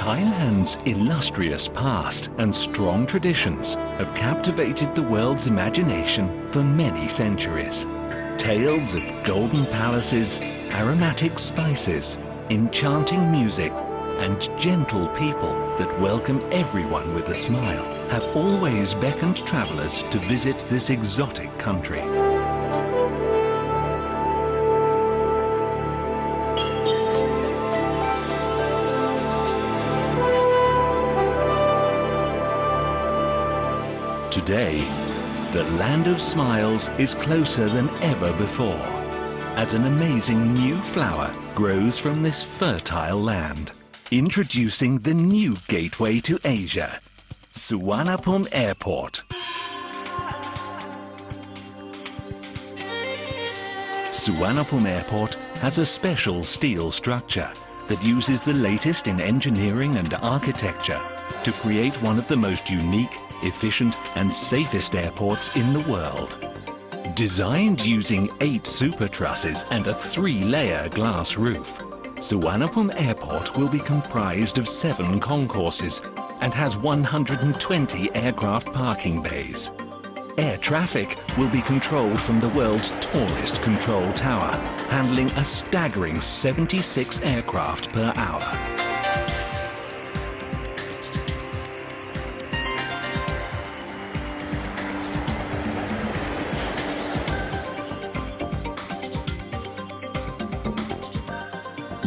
Thailand's illustrious past and strong traditions have captivated the world's imagination for many centuries. Tales of golden palaces, aromatic spices, enchanting music, and gentle people that welcome everyone with a smile have always beckoned travelers to visit this exotic country. Today, the Land of Smiles is closer than ever before as an amazing new flower grows from this fertile land. Introducing the new gateway to Asia, Suvarnabhumi Airport. Suvarnabhumi Airport has a special steel structure that uses the latest in engineering and architecture to create one of the most unique efficient and safest airports in the world. Designed using eight super trusses and a three-layer glass roof, Suvarnabhumi Airport will be comprised of seven concourses and has 120 aircraft parking bays. Air traffic will be controlled from the world's tallest control tower, handling a staggering 76 aircraft per hour.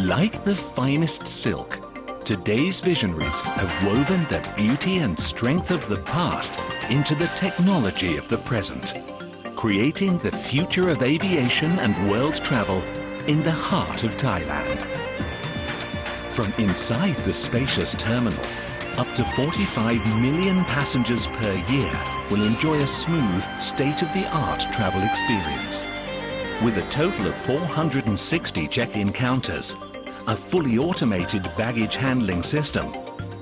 Like the finest silk, today's visionaries have woven the beauty and strength of the past into the technology of the present, creating the future of aviation and world travel in the heart of Thailand. From inside the spacious terminal, up to 45 million passengers per year will enjoy a smooth, state-of-the-art travel experience. With a total of 460 check-in counters, a fully automated baggage handling system,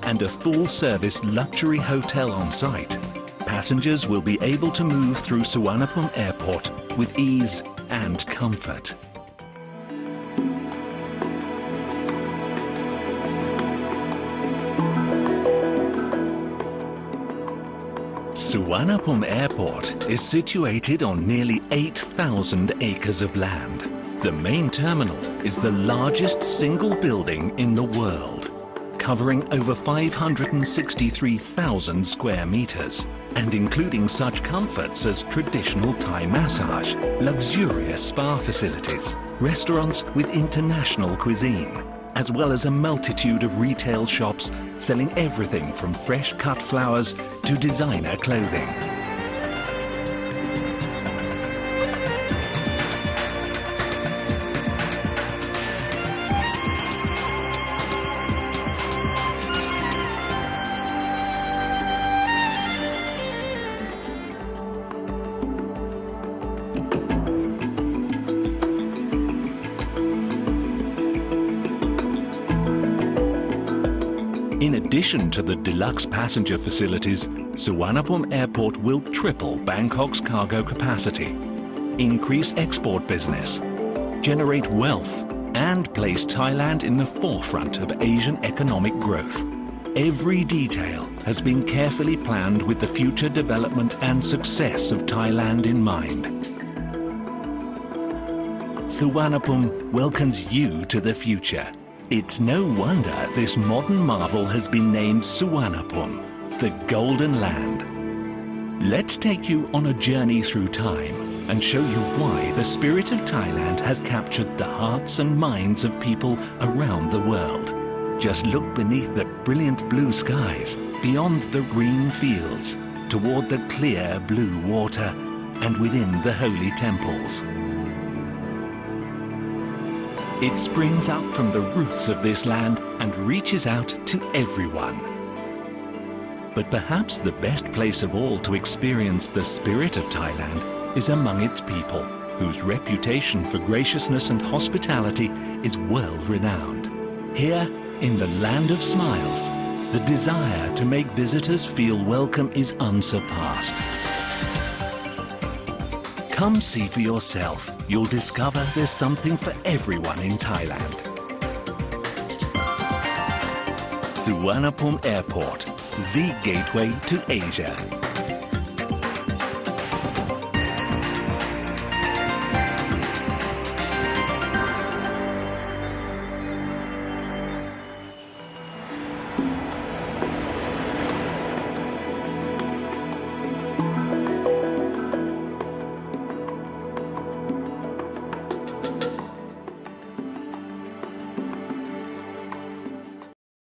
and a full-service luxury hotel on site, passengers will be able to move through Suvarnabhumi Airport with ease and comfort. Suvarnabhumi Airport is situated on nearly 8,000 acres of land the main terminal is the largest single building in the world, covering over 563,000 square meters and including such comforts as traditional Thai massage, luxurious spa facilities, restaurants with international cuisine, as well as a multitude of retail shops selling everything from fresh cut flowers to designer clothing. Addition to the deluxe passenger facilities, Suvarnabhumi Airport will triple Bangkok's cargo capacity, increase export business, generate wealth, and place Thailand in the forefront of Asian economic growth. Every detail has been carefully planned with the future development and success of Thailand in mind. Suvarnabhumi welcomes you to the future. It's no wonder this modern marvel has been named Suvarnabhumi, the Golden Land. Let's take you on a journey through time and show you why the spirit of Thailand has captured the hearts and minds of people around the world. Just look beneath the brilliant blue skies, beyond the green fields, toward the clear blue water, and within the holy temples. It springs up from the roots of this land and reaches out to everyone. But perhaps the best place of all to experience the spirit of Thailand is among its people, whose reputation for graciousness and hospitality is world renowned. Here, in the land of smiles, the desire to make visitors feel welcome is unsurpassed. Come see for yourself you'll discover there's something for everyone in Thailand. Suvarnabhumi Airport, the gateway to Asia.